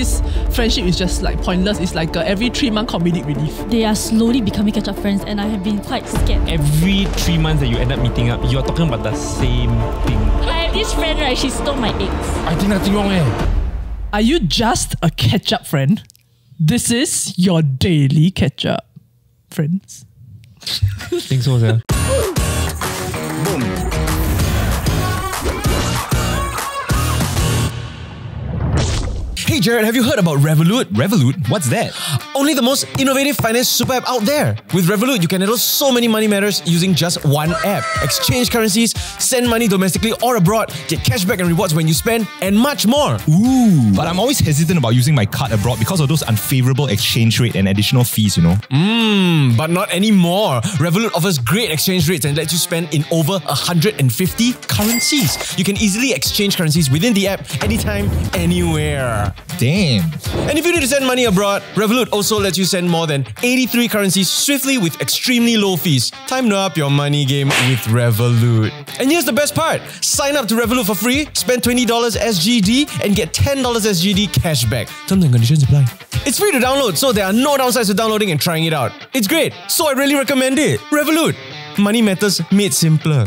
this friendship is just like pointless. It's like a every three month comedic relief. They are slowly becoming catch up friends, and I have been quite scared. Every three months that you end up meeting up, you're talking about the same thing. I have this friend, right? She stole my eggs. I think nothing wrong eh. Are you just a catch up friend? This is your daily catch up, friends. think so, sir. Hey Jared, have you heard about Revolut? Revolut? What's that? Only the most innovative finance super app out there. With Revolut, you can handle so many money matters using just one app. Exchange currencies, send money domestically or abroad, get cashback and rewards when you spend, and much more. Ooh. But I'm always hesitant about using my card abroad because of those unfavorable exchange rate and additional fees, you know. Mmm, but not anymore. Revolut offers great exchange rates and lets you spend in over 150 currencies. You can easily exchange currencies within the app anytime, anywhere. Damn. And if you need to send money abroad, Revolut also lets you send more than 83 currencies swiftly with extremely low fees. Time to up your money game with Revolut. And here's the best part sign up to Revolut for free, spend $20 SGD, and get $10 SGD cashback. Terms and conditions apply. It's free to download, so there are no downsides to downloading and trying it out. It's great, so I really recommend it. Revolut. Money matters made simpler.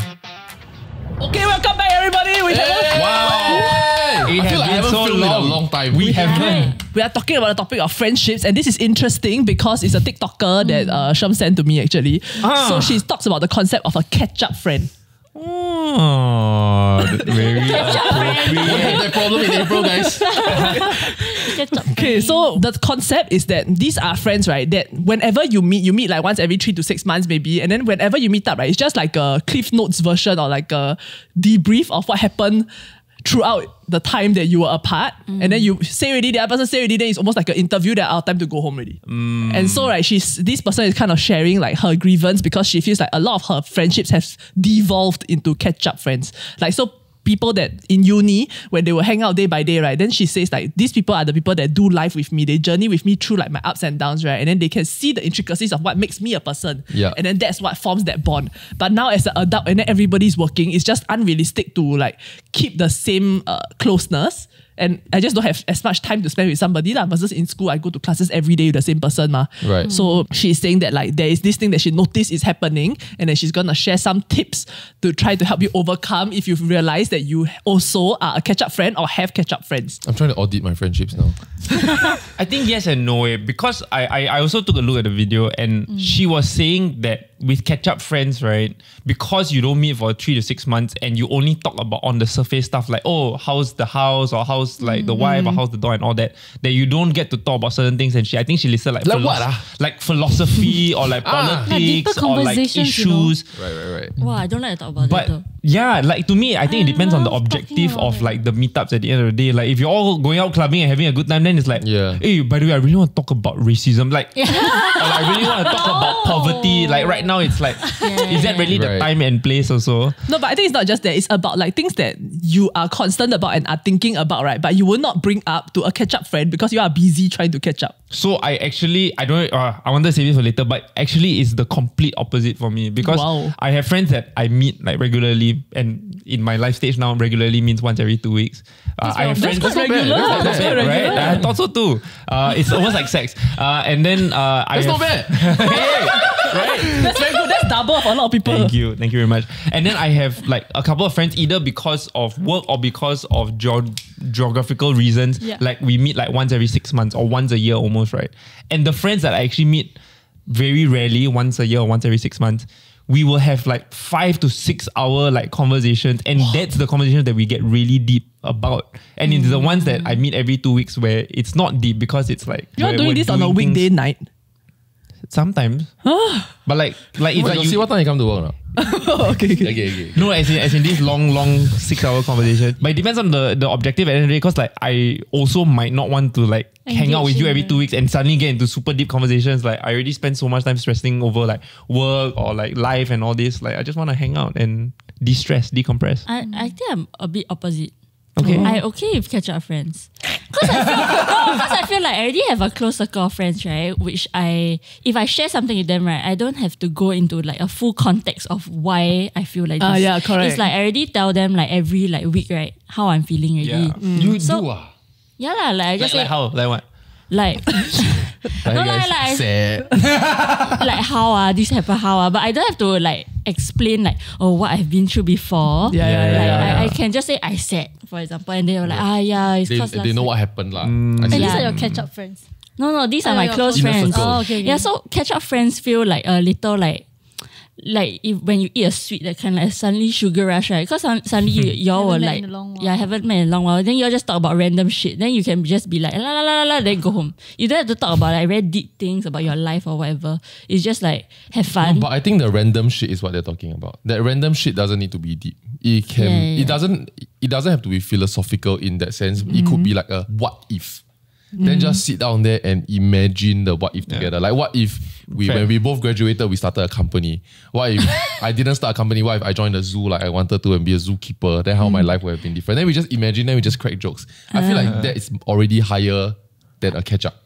Okay, welcome back, everybody. We have Wow. It I has feel like I been haven't so filmed in a long. long time. We haven't. we are talking about the topic of friendships, and this is interesting because it's a TikToker that uh, Sham sent to me actually. Ah. So she talks about the concept of a catch-up friend. Oh, very We had that problem in April, guys. Catch up Okay, so the concept is that these are friends, right? That whenever you meet, you meet like once every three to six months, maybe, and then whenever you meet up, right, it's just like a Cliff Notes version or like a debrief of what happened throughout the time that you were apart. And then you say already, the other person say already, then it's almost like an interview that our time to go home already. Mm. And so, right, she's this person is kind of sharing like her grievance because she feels like a lot of her friendships have devolved into catch-up friends. Like so people that in uni when they will hang out day by day, right? Then she says like these people are the people that do life with me. They journey with me through like my ups and downs, right? And then they can see the intricacies of what makes me a person. Yeah. And then that's what forms that bond. But now as an adult and then everybody's working, it's just unrealistic to like keep the same uh, closeness. And I just don't have as much time to spend with somebody lah. Versus in school, I go to classes every day with the same person ma. Right. So she's saying that like there is this thing that she noticed is happening, and then she's gonna share some tips to try to help you overcome if you've realized that you also are a catch-up friend or have catch-up friends. I'm trying to audit my friendships now. I think yes and no eh, because I, I I also took a look at the video and she was saying that with catch up friends, right? Because you don't meet for three to six months and you only talk about on the surface stuff like oh how's the house or how's like the wife or how's the door and all that that you don't get to talk about certain things and she I think she listed like Like what, ah? like philosophy or like Ah. Like politics or like conversations, you know. issues. Right, right, right. Wow, I don't like to talk about But that though. yeah, like to me, I think it depends on the objective about of it. like the meetups at the end of the day. Like if you're all going out clubbing and having a good time, then it's like, Yeah. hey, by the way, I really want to talk about racism. Like, or like, I really want to talk about poverty. Like right now, it's like, is that really the time and place also? No, but I think it's not just that. It's about like things that you are concerned about and are thinking about, right? But you will not bring up to a catch-up friend because you are busy trying to catch up. So I actually, I don't, uh, I want to save it for later, but actually it's the complete opposite for me because Wow. I have friends that I meet like regularly and in my life stage now, regularly means once every two weeks. Uh, I have friends That's quite regular. That's That's not quite bad, right? I thought so too. Uh, it's almost like sex. Uh, and then uh, I That's have, not bad. hey, right? That's very good. That's double for a lot of people. Thank you, thank you very much. And then I have like a couple of friends either because of work or because of geo- geographical reasons. Yeah. Like we meet like once every six months or once a year almost, right? And the friends that I actually meet very rarely, once a year or once every six months, we will have like five to six hour like conversations, and that's the conversation that we get really deep about. And it's the ones that I meet every two weeks where it's not deep because it's like You're we're- doing this on a weekday things- night. Sometimes, but like like it's Wait, like see you, what time you come to work now? Oh, okay, okay. Okay, okay. No, as in, as in this long, long six hour conversation. But it depends on the, the objective at the end of the day. Because like I also might not want to like hang out with Engage you every two weeks and suddenly get into super deep conversations. Like I already spend so much time stressing over like work or like life and all this. Like I just want to hang out and de-stress, decompress. I, I think I'm a bit opposite. Okay. I okay with catch up friends. Cause I feel, no, I feel like I already have a close circle of friends, right? Which I, if I share something with them, right, I don't have to go into like a full context of why I feel like this. Ah, yeah, correct. It's like I already tell them like every like week, right, how I'm feeling already. Yeah. You So- do ah. Yeah lah, like I Like, just like say how? Like what? Like Like, No, guys, like- like- sad. like how ah this happen how ah, but I don't have to like explain like oh what I've been through before. Yeah, yeah, like, yeah, I, yeah. I can just say I said, for example, and they were like, ah yeah, it's They, cause they know what happened lah. I And see. these are your catch up friends. No, no, these are Oh, my close friends. Oh, okay, okay. Yeah, so catch up friends feel like a little like like if when you eat a sweet that kind of like suddenly sugar rush right because suddenly you, y'all were Haven't met like in a long while. yeah haven't met in a long while then you all just talk about random shit then you can just be like la la la la la then go home you don't have to talk about like very deep things about your life or whatever it's just like have fun But I think the random shit is what they're talking about. That random shit doesn't need to be deep. It can. Yeah, yeah, It doesn't. It doesn't have to be philosophical in that sense. It could be mm-hmm. like a what if. Then just mm-hmm. sit down there and imagine the what if together. Like what if we Fair. when we both graduated we started a company. Why if I didn't start a company? Why if I joined a zoo like I wanted to and be a zookeeper? Then how my mm. life would have been different. Then we just imagine. Then we just crack jokes. I feel like that is already higher than a catch up.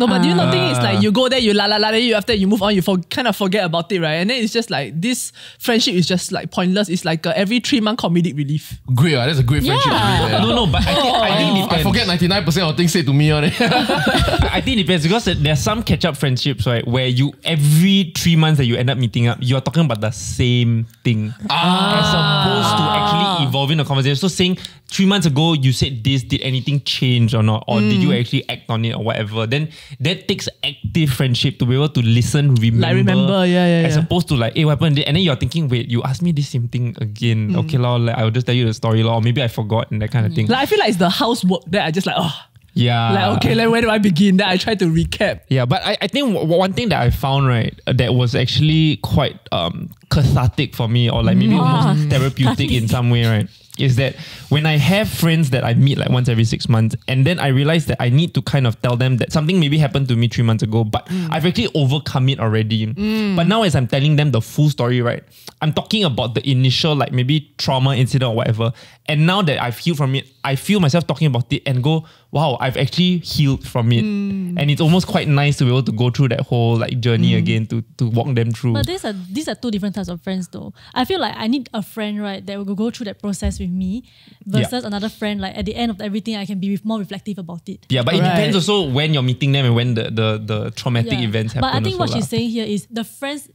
No, but do you not think it's like ah. you go there, you la la la, then you after you move on, you for, kind of forget about it, right? And then it's just like this friendship is just like pointless. It's like a every three month comedic relief. Great, ah, that's a great friendship. Yeah. man. No, no, but I think, I think it oh. I forget ninety nine percent of things said to me. on it. I I think it depends because there are some catch up friendships, right, where you every three months that you end up meeting up, you're talking about the same thing. Ah. As opposed to actually evolving the conversation. So saying three months ago you said this, did anything change or not? Or did mm. you actually act on it or whatever? Then that takes active friendship to be able to listen, remember. Like remember, yeah, yeah, As yeah. opposed to like, hey, what happened? And then you're thinking, wait, you asked me this same thing again. Okay, lor, like, I'll just tell you the story, lor. Maybe I forgot and that kind of thing. Like I feel like it's the housework that I just like, oh, Yeah. like okay, like where do I begin? That I try to recap. Yeah, but I, I think one thing that I found right uh, that was actually quite um cathartic for me or like maybe Ah, almost therapeutic in some way, right? Is that when I have friends that I meet like once every six months, and then I realize that I need to kind of tell them that something maybe happened to me three months ago, but mm. I've actually overcome it already. Mm. But now, as I'm telling them the full story, right, I'm talking about the initial like maybe trauma incident or whatever, and now that I've healed from it, I feel myself talking about it and go, wow, I've actually healed from it, mm. and it's almost quite nice to be able to go through that whole like journey mm. again to to walk them through. But these are these are two different types of friends though. I feel like I need a friend, right, that will go through that process with me versus another friend, like at the end of everything I can be more reflective about it. Yeah, but it depends also when you're meeting them and when the the, the traumatic Yeah. events happen. But I think what also she's lah. saying here is the friends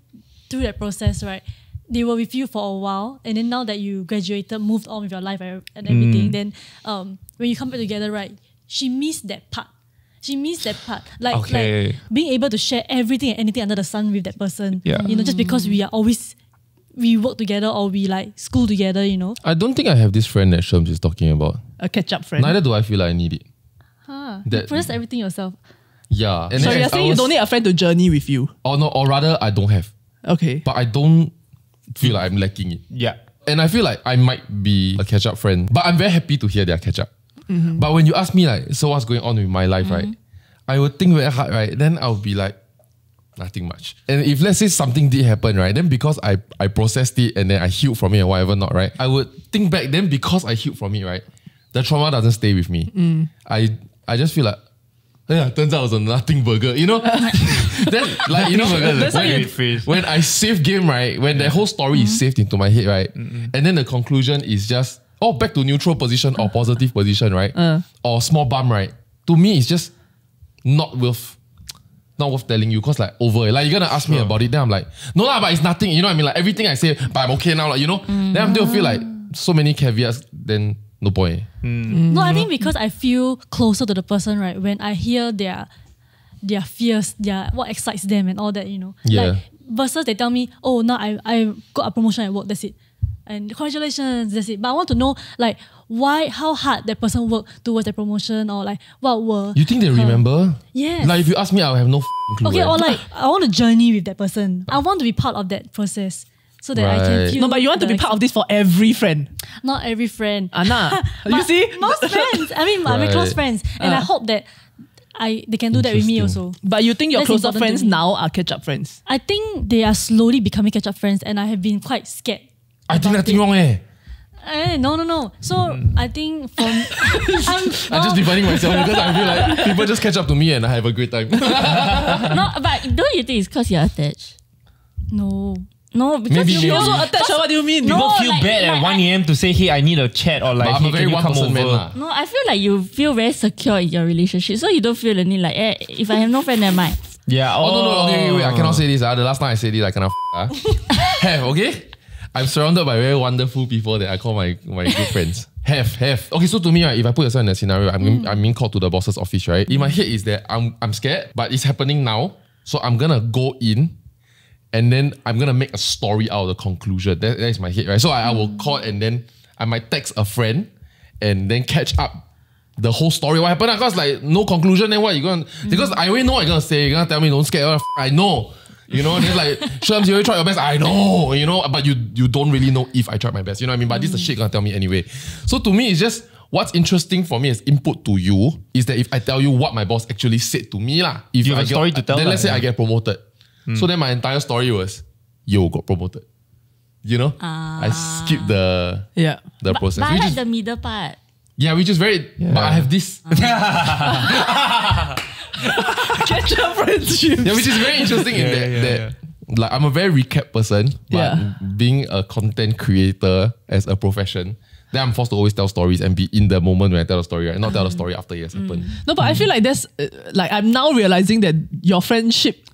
through that process, right? They were with you for a while, and then now that you graduated, moved on with your life and and everything, mm. then um, when you come back together, right? She missed that part. She missed that part, like Okay. like being able to share everything and anything under the sun with that person. Yeah. you know, just because we are always we work together or we like school together, you know. I don't think I have this friend that Shams is talking about. A catch up friend. Neither do I feel like I need it. Huh. That- you process everything yourself. Yeah. And so you're as I saying you don't need a friend to journey with you. Or no, or rather I don't have. Okay. But I don't feel like I'm lacking it. Yeah. And I feel like I might be a catch up friend. But I'm very happy to hear their catch up. Mm-hmm. But when you ask me like, so what's going on with my life, right? I would think very hard, right? Then I'll be like, nothing much. And if let's say something did happen, right? Then because I, I processed it and then I healed from it and whatever not, right? I would think back, then because I healed from it, right? The trauma doesn't stay with me. I I just feel like, yeah, turns out it was a nothing burger, you know? then like you know, That's when, when I save game, right? When the whole story is saved into my head, right? And then the conclusion is just, oh, back to neutral position or positive position, right? Uh. Or small bump, right? To me, it's just not worth not worth telling you because like over it. Like you're gonna ask me about it, then I'm like, no lah, but it's nothing. You know what I mean? Like everything I say, but I'm okay now, like you know. Then I'm still feel like so many caveats, then no point. Hmm. No, I think because I feel closer to the person, right? When I hear their their fears, their what excites them and all that, you know. Yeah. Like versus they tell me, oh now I, I got a promotion at work, that's it. And congratulations, that's it. But I want to know like why how hard that person worked towards the promotion or like what were You think they remember? Yes. Like if you ask me, I'll have no f***ing clue. Okay, eh. or like I want to journey with that person. I want to be part of that process. So that I can Right. feel No, but you want to be part of this for every friend. not every friend. Anna, you But see? most friends. I mean, my very close Right. friends, and I Uh. hope that I they can do that with me Interesting. also. But you think your That's closer important to friends me. now are catch up friends? I think they are slowly becoming catch up friends, and I have been quite scared. I think nothing it. wrong eh. Eh, no, no, no. So I think from I'm, I'm just defining myself because I feel like people just catch up to me and I have a great time. no, but don't you think it's because you're attached? no. No, because Maybe you maybe. feel Also attached, what do you mean? No, People feel like- bad like at one a.m. to say, hey, I need a chat or like, I'm hey, a can you come over? man. No, I feel like you feel very secure in your relationship, so you don't feel the need like, eh, if I have no friend, am I? Yeah. Oh, no, no, okay, wait, wait, I cannot say this. Uh. The last time I said it, I cannot uh. Have, okay? I'm surrounded by very wonderful people that I call my, my good friends. Have, have. Okay, so to me, right, if I put yourself in a scenario, I'm, Mm. I'm being called to the boss's office, right? In my mm. head is that I'm, I'm scared, but it's happening now. So I'm gonna go in and then I'm gonna make a story out of the conclusion. That, that is my head, right? So I, I will mm. call and then I might text a friend and then catch up the whole story. What happened? Because like no conclusion, then what you gonna because mm. I already know what you're gonna say. You're gonna tell me don't scare. What the f- I know. You know, then like Shams, you already tried your best. I know, you know, but you you don't really know if I tried my best. You know what I mean? But this is the shit gonna tell me anyway. So to me, it's just what's interesting for me as input to you is that if I tell you what my boss actually said to me, lah, if You have I a story to tell then lah, let's say yeah. I get promoted. So then my entire story was, yo, got promoted. You know? Ah. I skipped the Yeah. the But, process. but I like is, the middle part. Yeah, which is very but I have this Catch up friendship. Yeah, which is very interesting in that, that like I'm a very recap person, but Yeah. being a content creator as a profession, then I'm forced to always tell stories and be in the moment when I tell a story, right? Not tell a mm. story after it has happened. Mm. No, but I feel like there's uh, like I'm now realizing that your friendship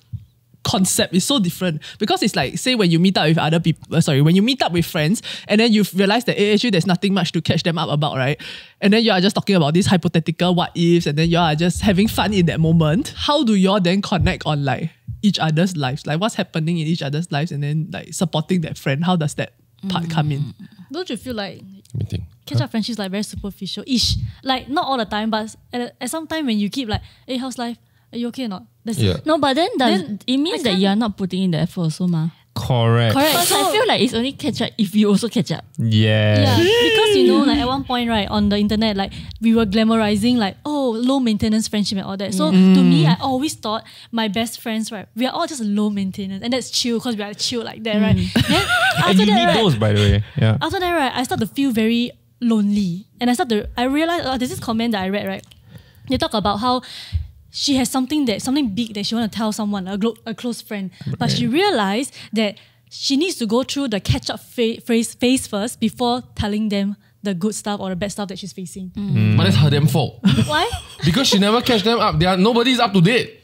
concept is so different. Because it's like say when you meet up with other people uh, sorry when you meet up with friends and then you realize that eh, actually there's nothing much to catch them up about right? And then you are just talking about these hypothetical what ifs and then you are just having fun in that moment. How do you all then connect on like each other's lives? Like what's happening in each other's lives and then like supporting that friend? How does that part come in? Don't you feel like Let me think. catch up friendships like very superficial ish? Like not all the time, but at, at some time when you keep like, hey, how's life? Are you okay or not? That's Yeah. No, but then, does, Then it means I that you are not putting in the effort also, ma. Correct. Correct. Because I feel like it's only catch up if you also catch up. Yeah. Yeah, because you know, like at one point, right, on the internet, like we were glamorizing like, oh, low maintenance friendship and all that. So to me, mm. I always thought my best friends, right, we are all just low maintenance, and that's chill because we are chill like that, right? Mm. Then And after you that, need right, those, by the way. Yeah. after that, right, I start to feel very lonely, and I start to I realized oh, there's this comment that I read, right? They talk about how she has something that something big that she want to tell someone, a, glo- a close friend, but she realized that she needs to go through the catch up fa- phase, phase first before telling them the good stuff or the bad stuff that she's facing. But that's her damn fault. Why? because she never catch them up. They are nobody's up to date.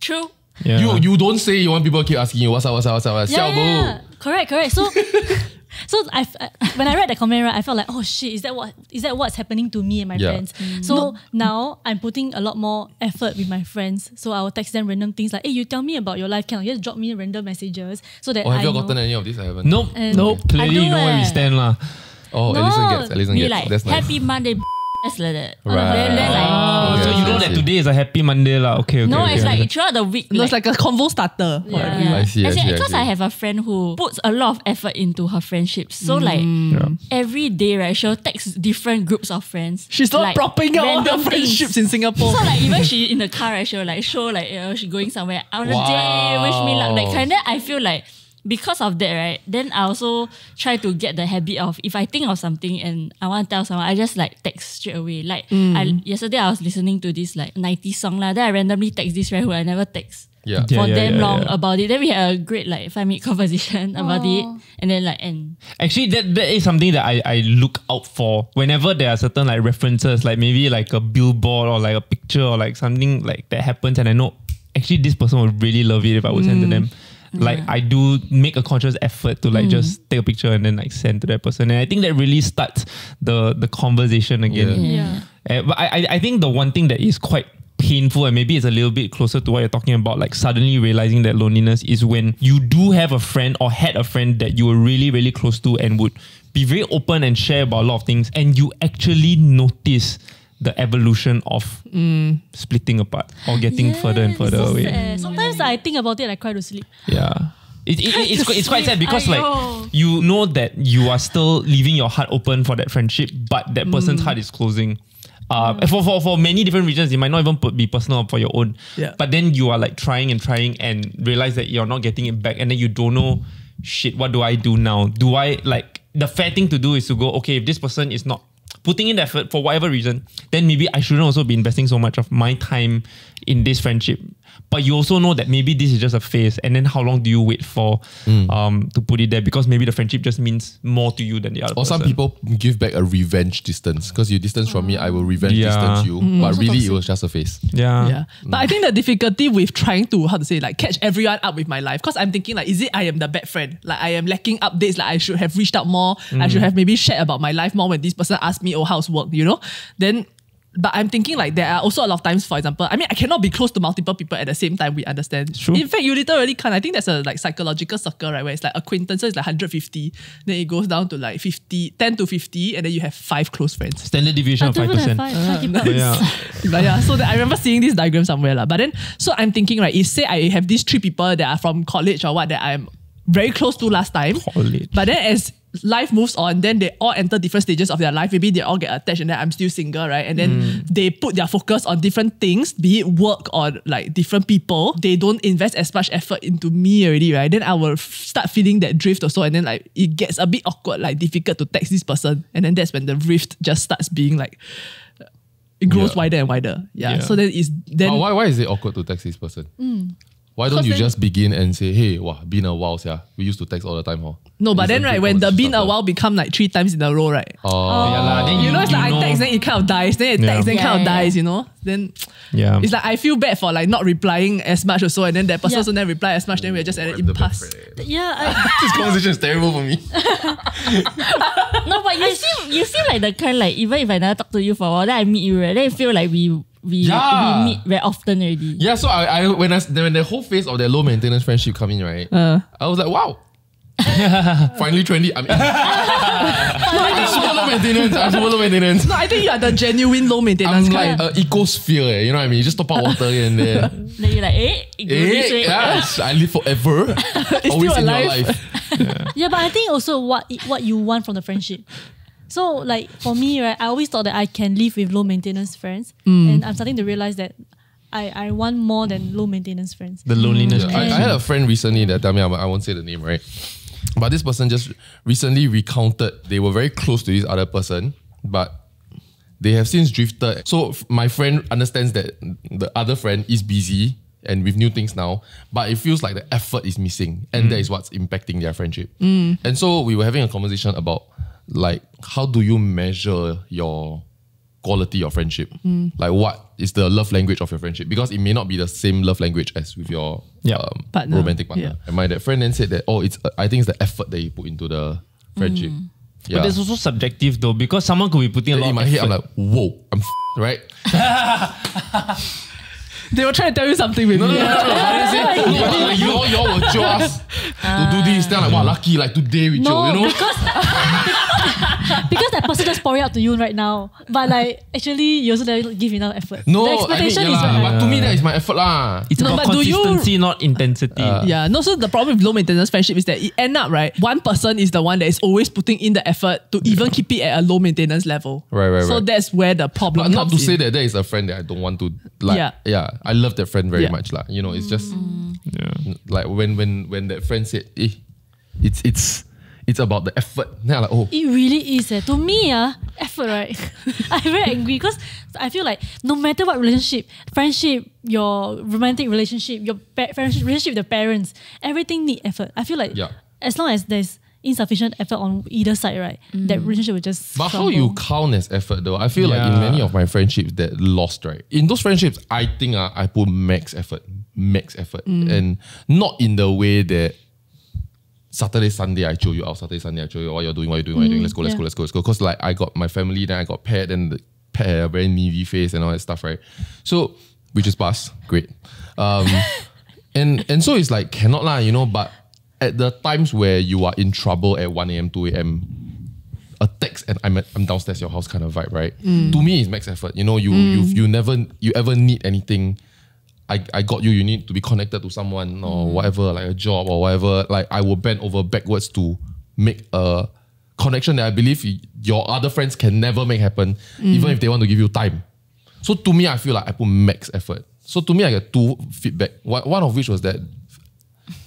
True. Yeah. You you don't say you want people keep asking you what's up, what's up, what's up. what's up. Yeah, yeah, yeah. correct, correct. So, so I, I- when I read the comment, right, I felt like, oh shit, is that what is that what's happening to me and my Yeah. friends? So now I'm putting a lot more effort with my friends. So I will text them random things like, hey, you tell me about your life, can you just drop me random messages so that Oh, have I you know. gotten any of this? I haven't. Nope. And- nope. Clearly, I you know where we eh. stand, lah. Oh, No. Alison gets. Alison gets. like, That's nice. happy Monday, that's like that. Right. Then, then like, Oh, Okay, so you know that today is a happy Monday, lah. Okay, okay. no, okay. it's like throughout the week. no, it's like a convo starter Yeah. yeah. I see, I As in, see, I Because see. I have a friend who puts a lot of effort into her friendships. So mm. like Yeah. every day, right, she'll text different groups of friends. she's not like, propping up all her random things. friendships in Singapore So like even she in the car, right, she'll like show like you know, she going somewhere on a day, wish me luck. Like kind of I feel like because of that, right? Then I also try to get the habit of if I think of something and I want to tell someone, I just like text straight away. Like mm. I, yesterday I was listening to this like 90s song lah. Then I randomly text this friend who I never text Yeah. Yeah, for yeah, damn yeah, long yeah. about it. Then we had a great like five minute conversation about it. Oh. And then like and Actually, that, that is something that I, I look out for whenever there are certain like references, like maybe like a billboard or like a picture or like something like that happens, and I know actually this person would really love it if I would send to mm. them. Like I do make a conscious effort to like just take a picture and then like send to that person, and I think that really starts the the conversation again. Yeah. Uh, but I, I I think the one thing that is quite painful and maybe it's a little bit closer to what you're talking about, like suddenly realizing that loneliness is when you do have a friend or had a friend that you were really, really close to and would be very open and share about a lot of things, and you actually notice the evolution of splitting apart or getting further and further so away. sad. Sometimes I think about it and I cry to sleep. Yeah. It, it, it- it's, quite, it's quite sad because like Aiyo. you know that you are still leaving your heart open for that friendship, but that person's heart is closing. Uh, for, for, for many different reasons, it might not even put, be personal for your own. Yeah. But then you are like trying and trying and realize that you're not getting it back, and then you don't know, shit, what do I do now? Do I like the fair thing to do is to go, okay, if this person is not putting in effort for whatever reason, then maybe I shouldn't also be investing so much of my time in this friendship. But you also know that maybe this is just a phase. And then how long do you wait for Mm. um, to put it there? Because maybe the friendship just means more to you than the other Or some people give back a revenge distance because you distance from me, I will revenge Yeah. distance you. Mm. But really, it was just a face. Yeah. Yeah. But I think the difficulty with trying to, how to say, like catch everyone up with my life. Because I'm thinking, like, is it I am the bad friend? Like, I am lacking updates. Like, I should have reached out more. I should have maybe shared about my life more when this person asked me, oh, how's work, you know? Then, but I'm thinking, like, there are also a lot of times, for example, I mean, I cannot be close to multiple people at the same time, we understand. True. In fact, you literally can't. I think that's a, like, psychological circle, right? Where it's like acquaintances is like 150. Then it goes down to, like, 50, 10 to 50. And then you have five close friends. Standard deviation I of don't five even have percent. five. I keep up. Yeah. but yeah, so that I remember seeing this diagram somewhere. lah. But then, so I'm thinking, right, if say I have these three people that are from college or what that I'm very close to last time. College. But then as life moves on, then they all enter different stages of their life. Maybe they all get attached and then I'm still single, right? And then mm. they put their focus on different things, be it work or like different people. They don't invest as much effort into me already, right? Then I will start feeling that drift also. And then like it gets a bit awkward, like difficult to text this person. And then that's when the rift just starts being like it grows Yeah. wider and wider. Yeah. Yeah. So then it's then But why, why is it awkward to text this person? Mm. Why don't you then- just begin and say, hey, wow, been a while, yeah. We used to text all the time, huh? no, but then right when the been a while become like three times in a row, right? Oh, Yeah, lah. Then You know, it's like I text, then it kind of dies, then it Yeah. text, then Yeah, kind of yeah, dies, you know? Then Yeah. it's like I feel bad for like not replying as much or so, and then that person Yeah. also never reply as much, then we're just at an I'm impasse. Yeah, I, this conversation is terrible for me. No, but you seem you seem like the kind like even if I never talk to you for a while, then I meet you, right? Then I feel like we we, Yeah. we meet very often already. Yeah, so I, I when I when the whole phase of that low maintenance friendship come in, right? Uh. I was like, wow. Finally trendy. I'm. I'm super low maintenance. I'm super low maintenance. No, I think you are the genuine low maintenance I'm kind. like an ecosphere, eh, you know what I mean? You just top up water here and there. Then you're like, eh, it Eh, way. yeah, I live forever. Always still in your alive. life. yeah, but I think also what what you want from the friendship. So like for me, right, I always thought that I can live with low maintenance friends, mm. and I'm starting to realize that I, I want more than low maintenance friends. The loneliness. Mm. Yeah, I, I had a friend recently that tell me, I I won't say the name, right? But this person just recently recounted they were very close to this other person, but they have since drifted. So my friend understands that the other friend is busy and with new things now, but it feels like the effort is missing, and mm. that is what's impacting their friendship. And so we were having a conversation about like how do you measure your quality of friendship? Like what is the love language of your friendship? Because it may not be the same love language as with your Yeah. um, Partner. romantic partner. Yeah. And my that friend then said that oh, it's uh, I think it's the effort that you put into the friendship. Yeah. But that's also subjective though, because someone could be putting a lot in of my head, I'm like, whoa, I'm f- right. They were trying to tell you something with No, no, me. no, no, no. I didn't say, no, like, you all, you all will jio us to do this. Then I'm like, wow, lucky, like today we No, jio, you know? because because that person just pouring out to you right now. But like actually, you also don't give enough effort. No, the I mean, yeah is lah, very but to me that is my effort lah. It's No, about but do you- consistency, not intensity. Yeah, no, so the problem with low maintenance friendship is that it end up, right? One person is the one that is always putting in the effort to even keep it at a low maintenance level. Right, right, right. So right. that's where the problem But not to in. say that there is a friend that I don't want to like. Yeah. Yeah, I love that friend very Yeah. much lah. You know, it's just Yeah. like when when when that friend said, eh, it's it's it's about the effort. Then I'm like, oh, It really is. Eh. To me, uh, effort, right? I'm very angry because I feel like no matter what relationship, friendship, your romantic relationship, your pa- friendship, relationship with the parents, everything need effort. I feel like Yeah. as long as there's insufficient effort on either side, right, that relationship will just. But how you count as effort though? I feel like in many of my friendships that lost, right? In those friendships, I think uh, I put max effort, max effort. And not in the way that Saturday, Sunday, I show you out. Saturday, Sunday, I show you what you're doing, what you're doing, what you're doing. Let's go, let's mm, yeah. go, let's go, let's go. Because like I got my family, then I got pet, and the pet had a very needy face and all that stuff, right? So we just pass. Great. Um, and and so it's like cannot lah, you know, but at the times where you are in trouble at 1 a.m., 2 a.m., a text and I'm, at, I'm downstairs your house kind of vibe, right? Mm. To me, it's max effort. You know, you mm. you you never you ever need anything. I, I got you. You need to be connected to someone or mm-hmm. whatever, like a job or whatever. Like I will bend over backwards to make a connection that I believe your other friends can never make happen, mm. even if they want to give you time. So to me, I feel like I put max effort. So to me, I get two feedback. One one of which was that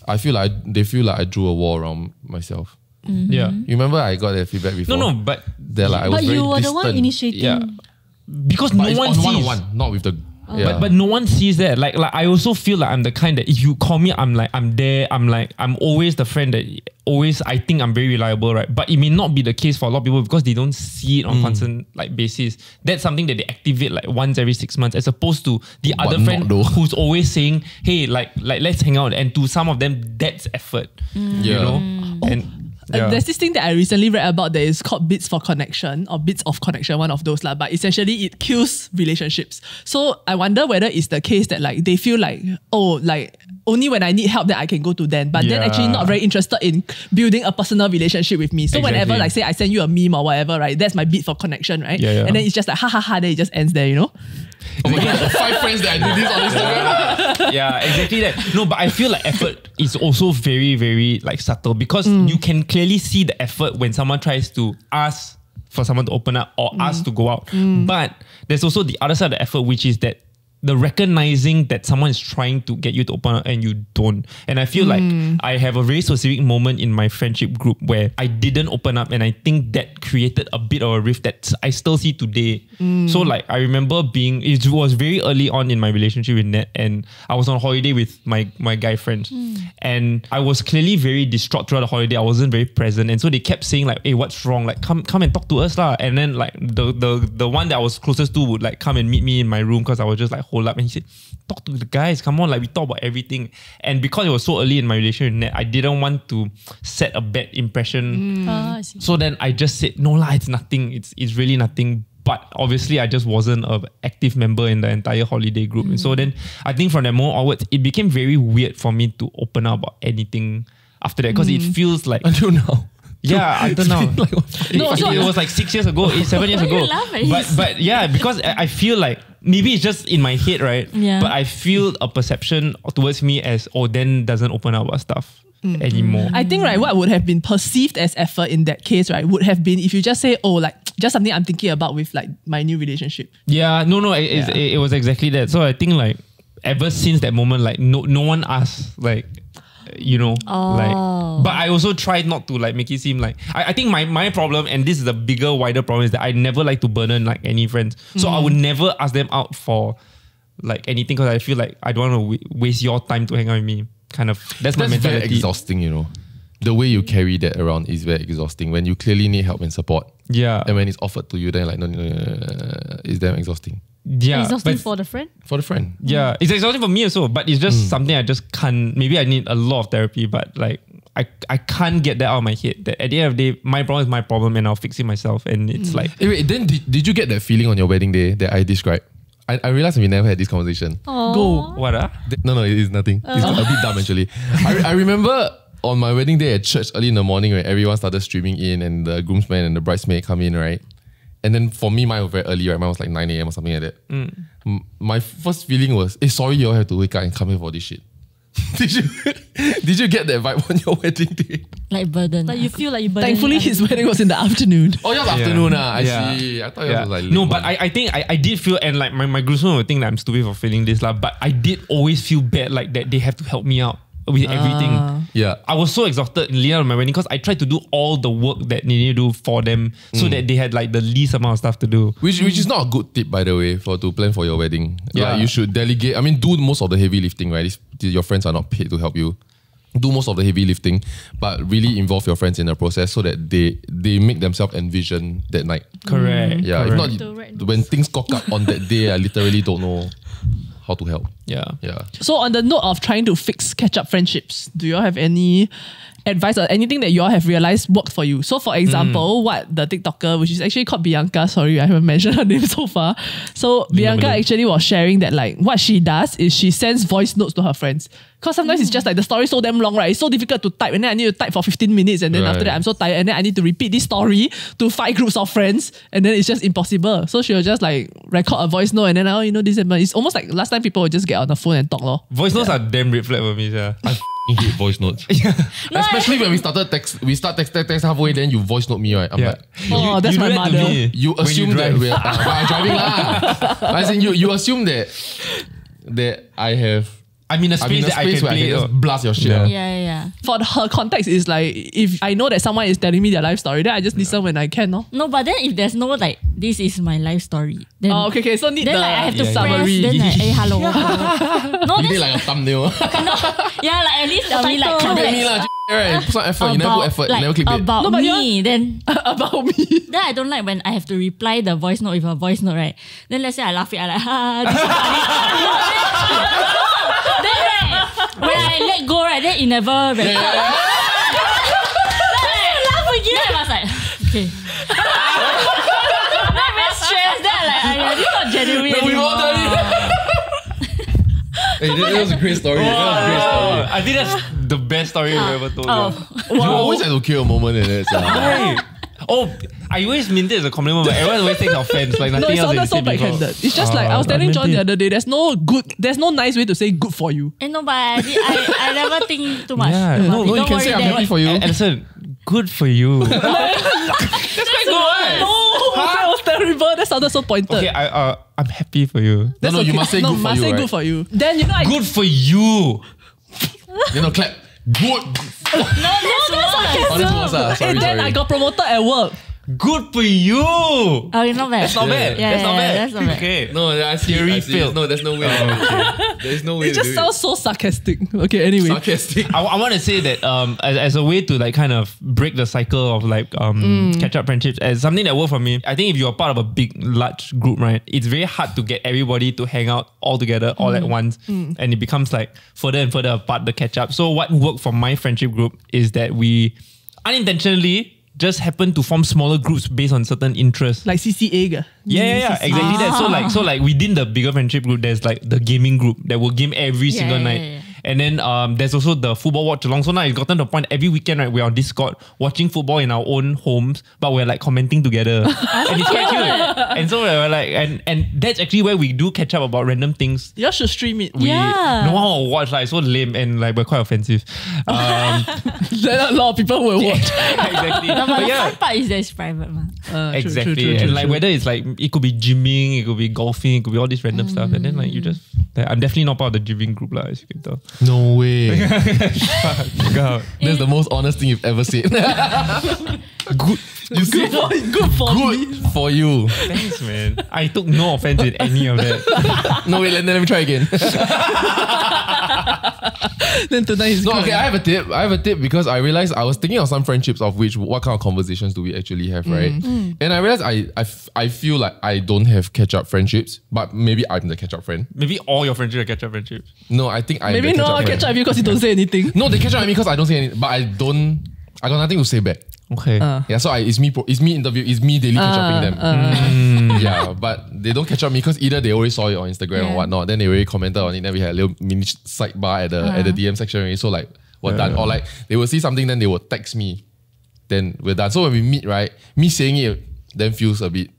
I feel like they feel like I drew a wall around myself. Mm-hmm. Yeah. You remember I got that feedback before? No, no, but they're like I was But very you were the one distant. initiating. yeah. Because But no it's one on sees. one on one, not with the Yeah. But but no one sees that. Like like I also feel like I'm the kind that if you call me, I'm like I'm there. I'm like I'm always the friend that always I think I'm very reliable, right? But it may not be the case for a lot of people because they don't see it on Mm. constant like basis. That's something that they activate like once every six months, as opposed to the But other friend though. who's always saying, "Hey, like like let's hang out." And to some of them, that's effort. You Yeah. know, and Uh, Uh, yeah. There's this thing that I recently read about that is called bids for connection or bids of connection, one of those lah. But essentially, it kills relationships. So I wonder whether it's the case that like they feel like oh like only when I need help that I can go to them, but then actually not very interested in building a personal relationship with me. So whenever Exactly. like say I send you a meme or whatever, right? That's my bid for connection, right? Yeah, yeah. And then it's just like ha ha ha. Then it just ends there, you know. Oh my God, five friends that I do this on Instagram. yeah, exactly that. No, but I feel like effort is also very, very like subtle because mm. you can clearly see the effort when someone tries to ask for someone to open up or mm. ask to go out. Mm. But there's also the other side of the effort, which is that the recognizing that someone is trying to get you to open up and you don't. And I feel like hmm. I have a very specific moment in my friendship group where I didn't open up and I think that created a bit of a rift that I still see today. Hmm. So like I remember being it was very early on in my relationship with Ned and I was on holiday with my my guy friends. Hmm. And I was clearly very distraught throughout the holiday. I wasn't very present. And so they kept saying like, hey, what's wrong? Like come come and talk to us lah. And then like the the the one that I was closest to would like come and meet me in my room because I was just like hold up and he said, talk to the guys, come on, like we talk about everything. And because it was so early in my relationship with Ned, I didn't want to set a bad impression Ah, I see. so then I just said, no lah, it's nothing. It's it's really nothing. But obviously, I just wasn't an active member in the entire holiday group. And so then I think from that moment onwards, it became very weird for me to open up about anything after that because it feels like Until now. yeah, until now. Like, what, no, No, so- it was like six years ago, eight, seven years ago. But but yeah, because I I feel like maybe it's just in my head, right? Yeah. But I feel a perception towards me as oh, then doesn't open up about stuff mm. anymore. I think right, what would have been perceived as effort in that case, right, would have been if you just say, oh, like just something I'm thinking about with like my new relationship. Yeah, no, no, it, Yeah. it, it was exactly that. So I think like ever since that moment, like no, no one asked like, you know, Oh. like. But I also tried not to like make it seem like I, I think my my problem and this is a bigger wider problem is that I never like to burden like any friends. So I would never ask them out for like anything because I feel like I don't want to w- waste your time to hang out with me. Kind of that's, my That's very exhausting, you know. The way you carry that around is very exhausting when you clearly need help and support. Yeah, And when it's offered to you, then like, no, no, no, no, no, no, it's damn exhausting. Yeah. Exhausting but- for the friend. For the friend. Yeah, it's exhausting for me also, but it's just something I just can't. Maybe I need a lot of therapy, but like I, I can't get that out of my head. That at the end of the day, my problem is my problem, and I'll fix it myself. And it's like, Eh, wait, then did, did you get that feeling on your wedding day that I described? I, I realized we never had this conversation. Go. what ah? No, no, it is nothing. It's a bit dumb actually. I, I remember on my wedding day at church early in the morning when everyone started streaming in and the groomsmen and the bridesmaid come in, right? And then for me, mine was very early, right? Mine was like 9 a.m. or something like that. M- My first feeling was, hey, sorry you all have to wake up and come here for this shit. did you did you get that vibe on your wedding day? Like burden. Like you feel like you burden Thankfully, his wedding was in the afternoon. Oh, yours afternoon, ah. I Yeah. see. I thought yours Yeah. was like no, but. I, I think I, I did feel and like my, my groomsmen would think that I'm stupid for feeling this lah. But I did always feel bad like that they have to help me out with everything. yeah. I was so exhausted in leading up to my wedding because I tried to do all the work that needed to do for them so mm. that they had like the least amount of stuff to do. Which which is not a good tip, by the way, for to plan for your wedding. Yeah. Like you should delegate. I mean, do most of the heavy lifting, right? This- your friends are not paid to help you. Do most of the heavy lifting, but really involve your friends in the process so that they they make themselves envision that night. Correct. Yeah, correct. if not, when things cock up on that day, I literally don't know how to help. yeah. Yeah. So on the note of trying to fix catch up friendships, do you all have any advice or anything that you all have realized worked for you? So for example, mm. what the TikToker, which is actually called Bianca, sorry, I haven't mentioned her name so far. So Bianca actually was sharing that like what she does is she sends voice notes to her friends. Because sometimes it's just mm. like the story so damn long, right? It's so difficult to type, and then I need to type for 15 minutes, and then after that I'm so tired, and then I need to repeat this story to five groups of friends, and then it's just impossible. So she'll just like record a voice note, and then oh, you know this, and it's almost like last time people would just get on the phone and talk, lor. Voice notes are damn red flag for me, yeah. I f***ing hate voice notes. Especially when we started text, we start text, text, text halfway, then you voice note me, right? I'm Yeah. like, Oh, that's do my that mother. me you when assume that we're uh, I'm driving lah. As in, you you assume that that I have I'm in a I'm in a that I space can where I play. can uh, just blast your shit. Yeah. Yeah, yeah, yeah. For her context is like if I know that someone is telling me their life story, then I just listen when I can. No. No, but then if there's no like this is my life story, then Oh, okay, okay. So need then the like I have to Yeah, press. summary. Then like, hey, hello. hello. no, You need like a thumbnail. yeah, like at least tell me like Title. Clickbait me lah. Right? Put some effort. you never put effort. like, you never clickbait. about No, but me. Then about me. then I don't like when I have to reply the voice note with a voice note, right? Then let's say I laugh it, I like, ha, I let go, right, then it never record. Yeah, yeah, yeah. laugh again. Then I was like, okay. then I'm very stressed. Then I like, I this not genuine No, we all done anymore. Hey, that, that was a great story. That was a great story. Oh, I think that's the best story you've ever told. Oh, yeah. Oh. You always have to kill a moment in it. sia. Right. Oh, I always meant it as a compliment, but everyone always takes offense. Like No, nothing it else. sounded that so you said before. backhanded. It's just like I was telling meant John the other day. There's no good. There's no nice way to say good for you. and no, but I, did- I, I never think too much. Yeah, no, no, you Don't can worry say I'm happy for you. Edison, good for you. That's quite good. No, that was terrible. That sounded so pointed. okay, I uh, I'm happy for you. That's No, no, you must say no, good for must you, say right? good for you. Then you know I Good for you. You know, clap. Good. No, that's worse. Oh, that's worse, ah. Sorry, and then sorry. I got promoted at work. Good for you. Oh, you're not bad. That's not bad. Yeah, that's not yeah, bad. that's not bad. Okay. No, I see. Theory I see. failed. No, there's no way. to do it. There's no way It to just do sounds so sarcastic. Okay, anyway. sarcastic. I, I want to say that um as, as a way to like kind of break the cycle of like um catch up friendships as something that worked for me. I think if you're part of a big large group, right, it's very hard to get everybody to hang out all together all at once, and it becomes like further and further apart the catch up. So what worked for my friendship group is that we unintentionally just happen to form smaller groups based on certain interests. Like CCA. ga. Yeah, yeah, yeah, exactly that. So like, so like within the bigger friendship group, there's like the gaming group that will game every Yeah, single yeah, night. Yeah, yeah. And then um, there's also the football watch along. So now it's gotten to the point every weekend, right? We're on Discord watching football in our own homes, but we're like commenting together. and it's quite cute. And so we're like, and and that's actually where we do catch up about random things. You all should stream it. We Yeah. no one will watch like so lame and like we're quite offensive. Um, then a lot of people will watch. exactly. No, but But the yeah, fun part is that it's private, man. Uh, exactly. true, true, and true, like true. whether it's like it could be gymming, it could be golfing, it could be all this random stuff. And then like you just like, I'm definitely not part of the gymming group, lah, as you can tell. No way. God. That's the eh. most honest thing you've ever said. good. You see, Good for, good for me. good for you. Thanks, man. I took no offense in any of that. No, wait, let, let me try again. Then tonight is No, good. okay, I have a tip. I have a tip because I realized I was thinking of some friendships of which what kind of conversations do we actually have, mm. right? Mm. And I realized I, I, f- I feel like I don't have catch up friendships, but maybe I'm the catch up friend. Maybe all your friendships are catch up friendships. No, I think I'm Maybe the no catch up catch friend. up because you don't say anything. No, they catch up at me because I don't say anything, but I don't. I got nothing to say back. Okay. Uh. Yeah, so I, it's me. Pro, it's me interview. It's me daily catch upping uh, them. Uh. Mm. Yeah, but they don't catch up me because either they already saw it on Instagram or whatnot. Then they already commented on it. Then we had a little mini sidebar at the at the DM section. Already, so like we're done. Or like they will see something, then they will text me. Then we're done. So when we meet, right, me saying it then feels a bit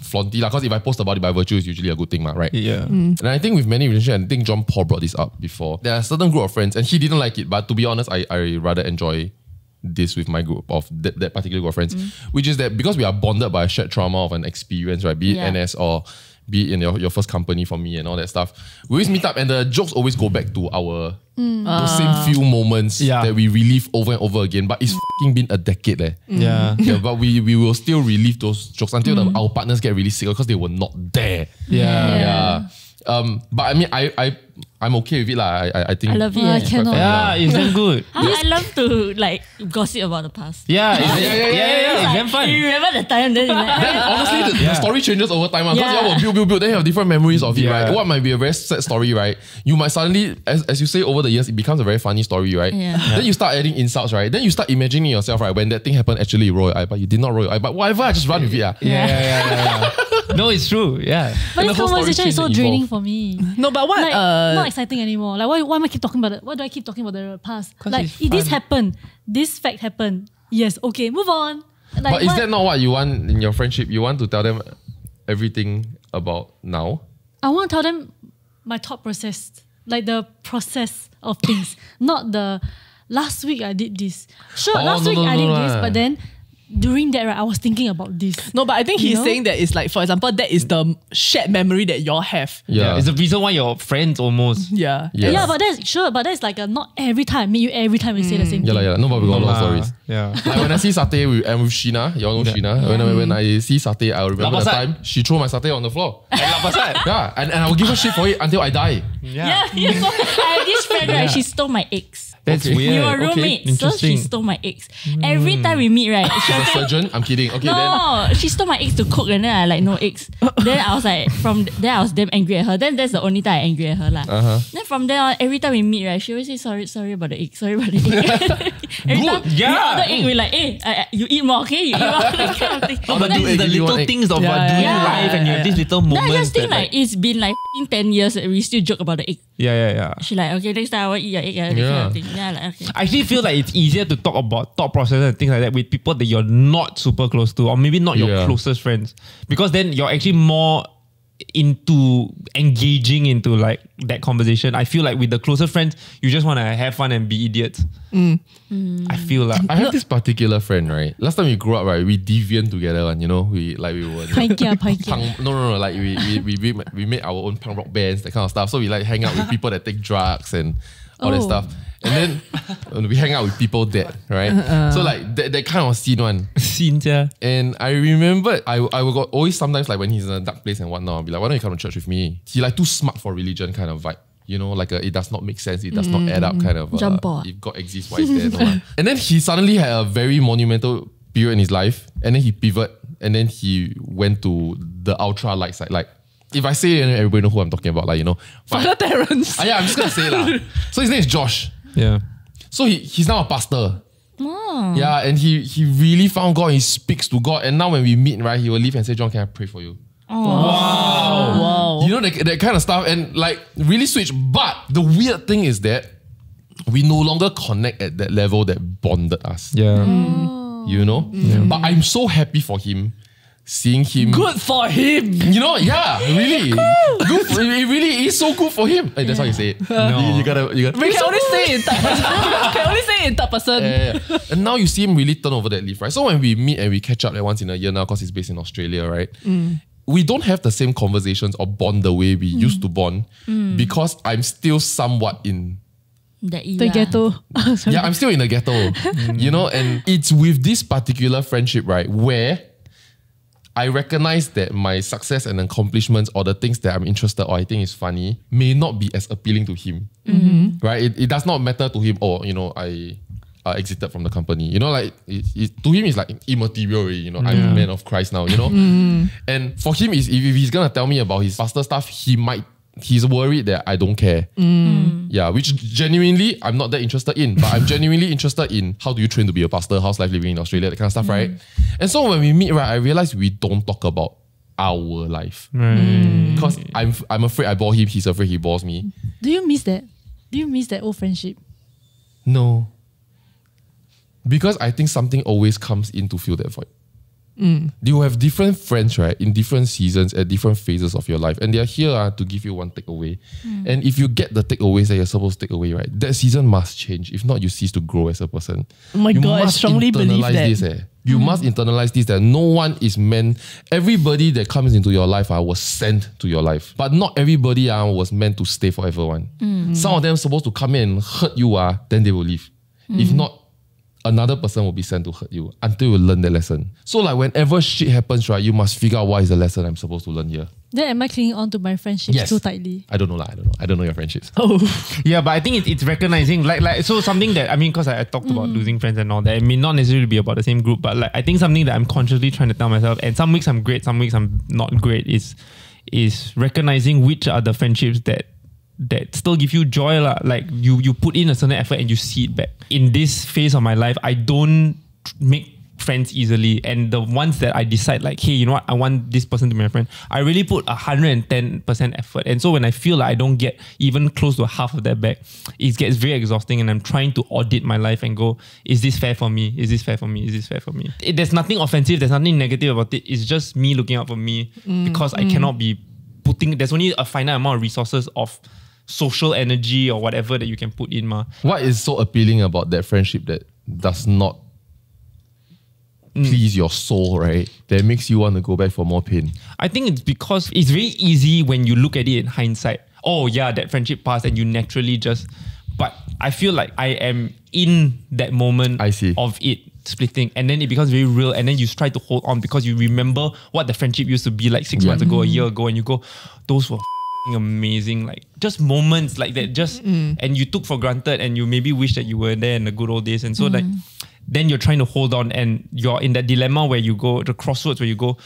flaunty lah. Because if I post about it by virtue, it's usually a good thing, ma, right? Yeah. Mm. And I think with many relationships, I think John Paul brought this up before. There are a certain group of friends, and he didn't like it. But to be honest, I, I rather enjoy this with my group of that, that particular group of friends, mm. which is that because we are bonded by a shared trauma of an experience, right? Be it Yeah. NS or be it in your, your first company for me and all that stuff. We always meet up, and the jokes always go back to our mm. those same ah. few moments Yeah. that we relive over and over again. But it's fucking been a decade, eh. Mm. Yeah. Yeah, but we, we will still relive those jokes until the, our partners get really sick because they were not there. Yeah. Yeah. Um, but I mean, I I I'm okay with it lah. I I, I think I love it. Oh, I cannot. Yeah, it's damn good. I, I love to like gossip about the past. Yeah, it's, yeah, yeah, yeah, yeah, It's damn fun. You remember the time then like, Then honestly, the, the story changes over time because Yeah. you will build, build, build. Then you have different memories of it, right? What might be a very sad story, right? You might suddenly, as, as you say over the years, it becomes a very funny story, right? Yeah. Then you start adding insults, right? Then you start imagining yourself, right? When that thing happened, actually you roll your eye, but you did not roll your eye. But whatever, I just run with it. ah. Yeah, yeah, yeah, yeah, yeah. no, it's true. Yeah. But And this the whole story conversation is so draining evolve. for me. No, but what? Like, uh, not exciting anymore. Like, why, why am I keep talking about it? Why do I keep talking about the past? Like, if this happened, this fact happened. Yes, okay, move on. Like, But is what- that not what you want in your friendship? You want to tell them everything about now? I want to tell them my thought process, like the process of things, not the last week I did this. Sure, Oh, last no, week no, I did lah. this, but then during that, right, I was thinking about this. No, but I think You he's know? saying that it's like, for example, that is the shared memory that y'all have. Yeah. It's the reason why you're friends almost. Yeah. Yeah. Yeah, but that's sure, but that's like a not every time I meet you, every time we say the mm. same Yeah, thing. lah, yeah. lah. No, but we got a lot of stories. Yeah. Like when I see satay with, and with Sheena, you all know Sheena. When, I, when I see satay, I remember the Lau Pa Sat. time she threw my satay on the floor. And Yeah, and, and I will give her shit for it until I die. Yeah, yeah. So I have this friend, right? She stole my eggs. That's Okay. weird. We were okay, so she stole my eggs. Every time we meet, right? She'll surgeon, I'm kidding. Okay, then. no, she stole my eggs to cook, and then I like no eggs. then I was like, from there I was damn angry at her. Then that's the only time I angry at her lah. Uh-huh. Then from there on, every time we meet, right, she always say sorry, sorry about the egg, sorry about the egg. every Good, time yeah. we order egg, we like, hey, I, I- you eat more, okay? You eat more, that kind of thing. Oh, but do this is the give you one little egg. things of Yeah, uh, doing yeah, life and you have yeah. these little Then moments. I just think that, like, it's been like 10 years that we still joke about the egg. yeah, yeah, yeah. She like, okay, next time I will eat your egg, yeah. that kind of thing. Yeah, like, okay. I actually feel like it's easier to talk about thought processes and things like that with people that you're not super close to, or maybe not your Yeah. closest friends, because then you're actually more into engaging into like that conversation. I feel like with the closer friends, you just want to have fun and be idiots. Mm. Mm. I feel like I have this particular friend, right? Last time we grew up, right? We deviant together, and you know, we like we were Paikia, paikia. punk, no, no, no, like we we, we we we made our own punk rock bands, that kind of stuff. So we like hang out with people that take drugs and all that Oh. stuff. And then uh, we hang out with people that, right? So like that, that kind of scene one. scenes, yeah. And I remember I I will go always sometimes like when he's in a dark place and whatnot, I'll be like, why don't you come to church with me? He like too smart for religion kind of vibe. You know, like a, it does not make sense, it does not add up kind of. Uh, Jump on. If God exists, why is there no one? And then he suddenly had a very monumental period in his life, and then he pivot, and then he went to the ultra light side. Like, if I say it, then everybody know who I'm talking about, like, you know. But- Father Terrence. Ah, yeah, I'm just gonna say lah. So his name is Josh. Yeah. So he, he's now a pastor. Oh. Yeah, and he he really found God. He speaks to God, and now when we meet, right, he will leave and say, "John, can I pray for you?" Oh. Wow. Wow. You know that, that kind of stuff, and like really switch. But the weird thing is that we no longer connect at that level that bonded us. Yeah. Mm. You know, but I'm so happy for him, seeing him. Good for him. You know, yeah, really good. For, it really is so good for him. Hey, that's how you say it. No. You, you gotta, you gotta. We can only say it in third person. can only say it in third person. Yeah, yeah. and now you see him really turn over that leaf, right? So when we meet and we catch up like once in a year now, because he's based in Australia, right? Mm. We don't have the same conversations or bond the way we used to bond mm. because I'm still somewhat in The, The ghetto. yeah, I'm still in the ghetto. you know, and it's with this particular friendship, right, where I recognize that my success and accomplishments or the things that I'm interested or I think is funny may not be as appealing to him. Right? It, it does not matter to him, oh, you know, I uh, exited from the company. You know, like it, it, to him, it's like immaterial, you know, I'm a man of Christ now, you know? And for him, is if, if he's gonna tell me about his pastor stuff, he might he's worried that I don't care. Mm. Yeah, which genuinely I'm not that interested in, but I'm genuinely interested in how do you train to be a pastor, how's life living in Australia, that kind of stuff, right? Mm. And so when we meet, right, I realize we don't talk about our life. Because I'm I'm afraid I bore him, he's afraid he bores me. Do you miss that? Do you miss that old friendship? No. Because I think something always comes in to fill that void. You have different friends, right, in different seasons at different phases of your life, and they are here uh, to give you one takeaway. And if you get the takeaways that you're supposed to take away, right, that season must change. If not, you cease to grow as a person. Oh my you God, I strongly believe internalize that. This, eh. You must internalize this that no one is meant. Everybody that comes into your life uh, was sent to your life, but not everybody uh, was meant to stay forever. One. Some of them supposed to come in and hurt you, uh, then they will leave. If not, another person will be sent to hurt you until you learn the lesson. So like whenever shit happens, right, you must figure out what is the lesson I'm supposed to learn here. Then am I clinging on to my friendships Yes. too tightly? I don't know lah. I don't know. I don't know your friendships. Oh. Yeah, but I think it, it's recognizing like like so something that I mean because I, I talked about mm. losing friends and all that. It may not necessarily be about the same group, but like I think something that I'm consciously trying to tell myself, and some weeks I'm great, some weeks I'm not great, is is recognizing which are the friendships that that still give you joy lah. Like you you put in a certain effort and you see it back. In this phase of my life, I don't make friends easily. And the ones that I decide like hey you know what? I want this person to be my friend. I really put 110% effort. And so when I feel like I don't get even close to half of that back it gets very exhausting and I'm trying to audit my life and go is this fair for me? Is this fair for me? Is this fair for me? It- there's nothing offensive. There's nothing negative about it. It's just me looking out for me mm, because I mm. cannot be putting there's only a finite amount of resources of social energy or whatever that you can put in ma. What is so appealing about that friendship that does not hmm. please your soul, right? That makes you want to go back for more pain. I think it's because it's very easy when you look at it in hindsight. Oh yeah, that friendship passed, and you naturally just. But I feel like I am in that moment I see. of it splitting, and then it becomes very real, and then you try to hold on because you remember what the friendship used to be like six Yeah. months ago, a mm-hmm. year ago, and you go, those were f***ing amazing, like just moments like that, just mm. and you took for granted, and you maybe wish that you were there in the good old days, and so like. Then you're trying to hold on, and you're in that dilemma where you go, the crossroads where you go,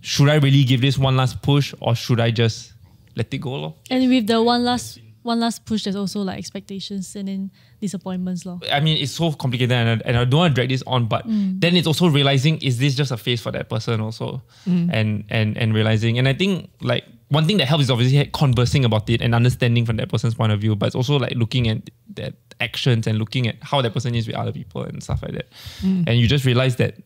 should I really give this one last push or should I just let it go? Lor? And with the one last one last push, there's also like expectations and then disappointments, lor. I mean, it's so complicated and I, and I don't want to drag this on, but mm. then it's also realizing is this just a phase for that person also? Mm. And, and, and realizing. And I think like one thing that helps is obviously conversing about it and understanding from that person's point of view, but it's also like looking at that actions and looking at how that person is with other people and stuff like that. Mm. And you just realize that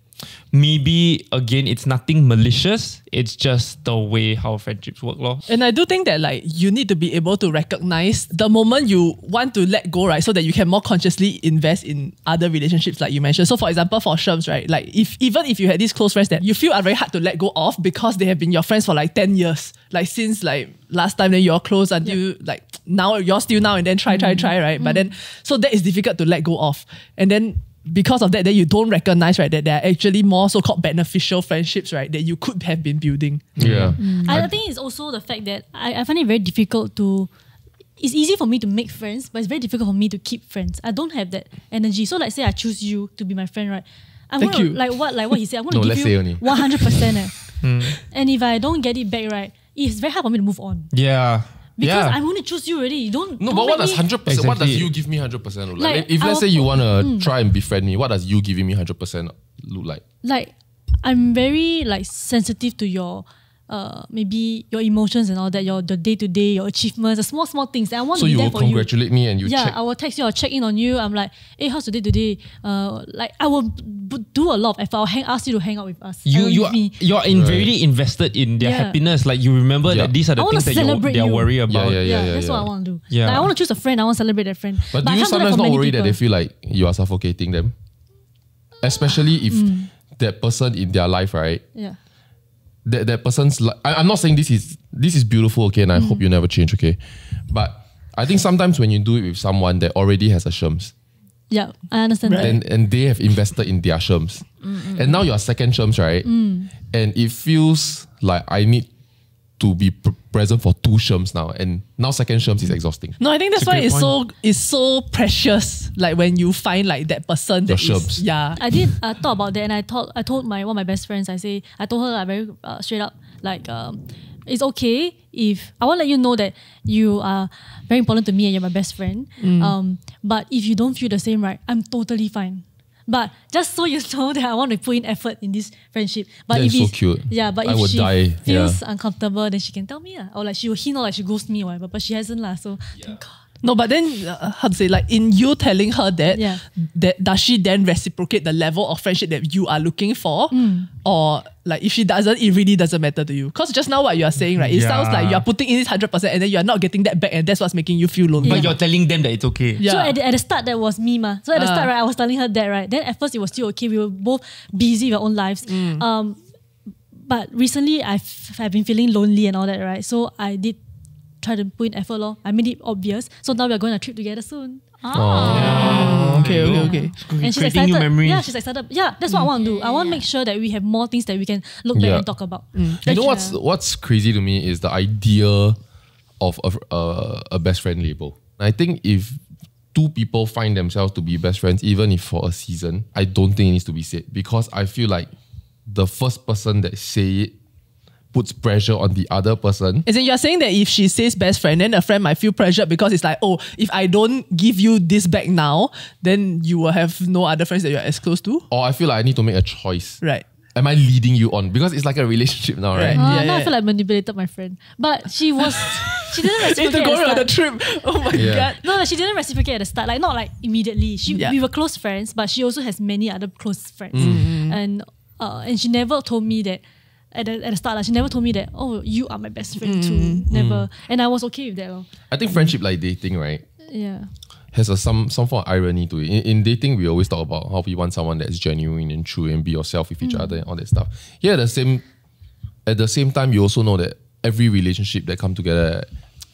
maybe again it's nothing malicious, it's just the way how friendships work. Lor. And I do think that like you need to be able to recognize the moment you want to let go, right? So that you can more consciously invest in other relationships, like you mentioned. So for example, for Sherms, right? Like if even if you had these close friends that you feel are very hard to let go of because they have been your friends for like 10 years. Like since like last time then you're close until like now you're still now and then try, try, mm-hmm. try, right? But mm-hmm. then so that is difficult to let go of. And then because of that, then you don't recognize, right, that there are actually more so-called beneficial friendships, right, that you could have been building. Yeah. Mm. Mm. I think it's also the fact that I, I find it very difficult to. It's easy for me to make friends, but it's very difficult for me to keep friends. I don't have that energy. So, like, say I choose you to be my friend, right? I'm Thank gonna you. like what like what he said. I'm gonna No, give let's say you only. one hundred percent. Eh. Hmm. And if I don't get it back, right, it's very hard for me to move on Yeah. Because yeah. I'm going to choose you already. You don't. No, don't but what does me- hundred percent? What does you give me hundred percent look Like, like? If let's our- say you wanna mm. try and befriend me, what does you giving me hundred percent look like? like I'm very like sensitive to your uh maybe your emotions and all that, your the day to day, your achievements, the small small things. And I want So to be you there for you. congratulate me and you yeah, check. I will text you I'll check in on you. I'm like, hey, how's the day today? Uh, like I will b- do a lot If. I'll hang, ask you to hang out with us. you Hang you with me. you're in Right. very invested in their Yeah. happiness. Like you remember Yeah. that these are the things that you're, celebrate they're you. worried about. yeah, Yeah, yeah, that's what I want to do. Yeah. Like, I want to choose a friend. I want to celebrate that friend. But do you can't do that sometimes not many worry that they feel like you are suffocating them? Especially if Mm. that person in their life, right? Yeah. That that person's li- I, I'm not saying this is this is beautiful, okay, and I hope you never change, okay. But I think sometimes when you do it with someone that already has a sherms, Yeah, I understand that. and and they have invested in their sherms, mm, mm, and now mm. you're second sherms, right? Mm. And it feels like I need to be pr- present for two sherms now, and now second sherms is exhausting. No, I think that's It's why great it's so it's so precious. Like when you find like that person that Your is- yeah. I did I thought about that and I thought I told my one of my best friends I say I told her like very uh, straight up like um, it's okay if I want to let you know that you are very important to me and you're my best friend um, but if you don't feel the same right I'm totally fine but just so you know that I want to put in effort in this friendship but That if is so it's- cute. yeah but I if would she die. feels Yeah. uncomfortable then she can tell me lah. or like she will hint or like she ghost me or whatever but she hasn't lah so thank God. No, but then uh, how to say like in you telling her that, Yeah. that does she then reciprocate the level of friendship that you are looking for, Hmm. or like if she doesn't, it really doesn't matter to you? Because just now what you are saying, right? It Yeah. sounds like you are putting in this hundred percent and then you are not getting that back, and that's what's making you feel lonely. But you're telling them that it's okay. Yeah. So at the, at the start, that was me, ma. So at the Ah. start, right, I was telling her that, right. Then at first, it was still okay. We were both busy with our own lives. Mm. Um, but recently, I've, I've been feeling lonely and all that, right. So I did try to put in effort, lor. I made it obvious. So now we are going on a trip together soon. Ah. Oh, okay, okay, okay. And she's Creating excited. new memories. Yeah, she's excited. Yeah, that's what I want to do. I want to make sure that we have more things that we can look back Yeah. and talk about. Mm. You know what's what's crazy to me is the idea of a, a, a best friend label. I think if two people find themselves to be best friends, even if for a season, I don't think it needs to be said because I feel like the first person that say it puts pressure on the other person. As in, you're saying that if she says best friend, then a friend might feel pressured because it's like, oh, if I don't give you this back now, then you will have no other friends that you're as close to. Or I feel like I need to make a choice. Right. Am I leading you on? Because it's like a relationship now, right? Right. Uh, Yeah, now I feel like manipulated my friend. But she was, she didn't It's reciprocate to at go the on the trip. Oh my Yeah. god. No, no, she didn't reciprocate at the start. Like not like immediately. She Yeah. we were close friends, but she also has many other close friends, Mm-hmm. and uh, and she never told me that. At the, at the start, like, she never told me that. Oh, you are my best friend Mm-hmm. too. Never, and I was okay with that. lor. I think friendship like dating, right? Yeah, has a some some form of irony to it. In, in dating, we always talk about how we want someone that's genuine and true and be yourself with each other and all that stuff. Yeah, the same at the same time, you also know that every relationship that come together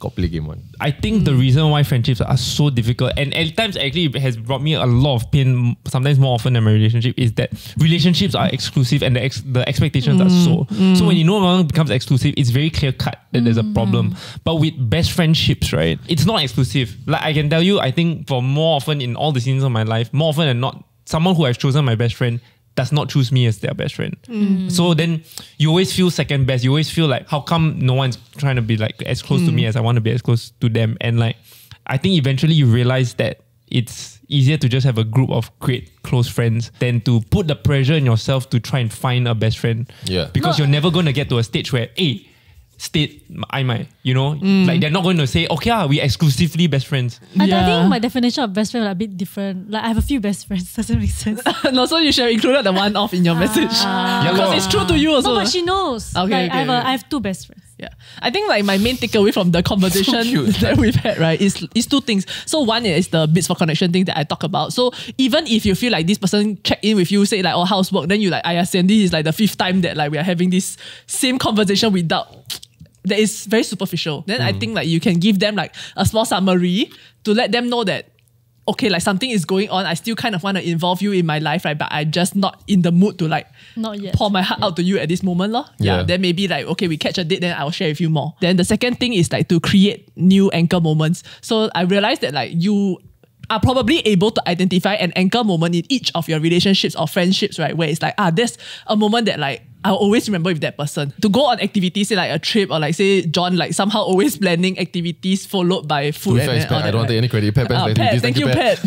got play game one. I think the hmm. reason why friendships are so difficult and at times actually it has brought me a lot of pain, sometimes more often than my relationship, is that relationships are exclusive and the ex- the expectations are so. Hmm. Hmm. So when you know one becomes exclusive, it's very clear cut that there's a problem. But with best friendships, right, it's not exclusive. Like I can tell you, I think for more often in all the seasons of my life, more often than not, someone who has chosen my best friend does not choose me as their best friend. Mm. So then you always feel second best. You always feel like, how come no one's trying to be like as close to me mm. as I want to be as close to them? And like, I think eventually you realize that it's easier to just have a group of great close friends than to put the pressure in yourself to try and find a best friend. Yeah. Because you're never going to get to a stage where, hey, state I might, you know, like they're not going to say, okay, ah, we exclusively best friends. I, I Yeah. think my definition of best friend is a bit different. Like I have a few best friends. Doesn't make sense. no, so you should have included the one off in your message. Yeah, Because lor. it's true to you also. no, but she knows. Okay, like, okay, I, have a, okay. I have two best friends. Yeah, I think like my main takeaway from the conversation cute. that we've had, right, is is two things. So one is the bids for connection thing that I talk about. So even if you feel like this person check in with you, say like oh how's work, then you like I Sandy is like the fifth time that like we are having this same conversation without that is very superficial. Then I think like you can give them like a small summary to let them know that okay, like something is going on. I still kind of want to involve you in my life, right? But I'm just not in the mood to like Not yet. pour my heart out to you at this moment, lor. Yeah. Yeah. Then maybe like okay, we catch a date, then I'll share with you more. Then the second thing is like to create new anchor moments. So I realized that like you are probably able to identify an anchor moment in each of your relationships or friendships, right? Where it's like, ah, there's a moment that like I'll always remember with that person. To go on activities, say like a trip or like say John like somehow always planning activities followed by food. Food and, facts, and all Pat. I don't want right? take any credit. Pat, Pat, Ah, Pat, Pat, please, thank you, Pat.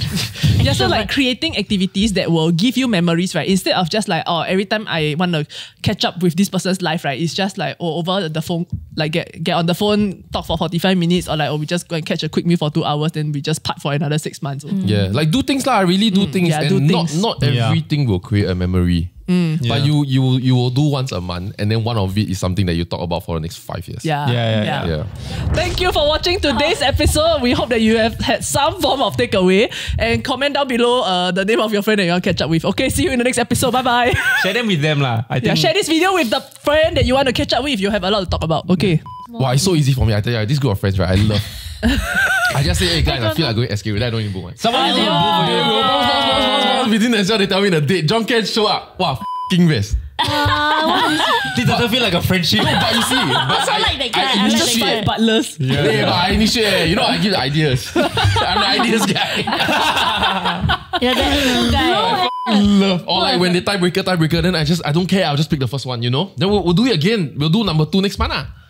yeah, so like creating activities that will give you memories, right? Instead of just like, oh, every time I want to catch up with this person's life, right? It's just like, oh, over the phone, like get get on the phone, talk for 45 minutes, or like, oh, we just go and catch a quick meal for two hours, then we just part for another six months. Yeah, like do things lah. I really do things, yeah, and do not things. not Yeah. everything will create a memory. Yeah. But you you you will do once a month, and then one of it is something that you talk about for the next five years. Yeah. Yeah, yeah, yeah. yeah. Thank you for watching today's episode. We hope that you have had some form of takeaway and comment down below uh, the name of your friend that you want to catch up with. Okay, see you in the next episode. Bye bye. Share them with them lah. I yeah, share this video with the friend that you want to catch up with. You have a lot to talk about. Okay. Wow, it's so easy for me. I tell you, this group of friends, right? I love. I just say, hey guys, I feel um, like going escape. Then I don't even book one. someone else will book for They you. will bounce, bounce, bounce, bounce, bounce. Within themselves, they tell me the date. John can show up. Wow, f***ing best. This doesn't feel like a friendship. But you see, but Also I, like that guy. I like that initiate. guy. Butlers. Yeah, but I initiate. You know, I give the ideas. I'm the ideas guy. Yeah, that guy. Eh. Love. Or like when they tiebreaker, tiebreaker, then I just I don't care. I'll just pick the first one. You know. Then we'll, we'll do it again. We'll do number two next month. Ah.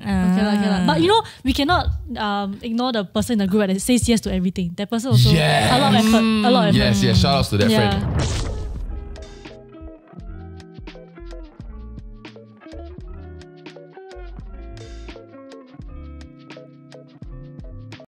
Ah. Okay, lah, okay lah. But you know, we cannot um, ignore the person in the group that says yes to everything. That person also Yes. a lot of effort. A lot of effort. Yes, yes. Shout outs to that Yeah. friend.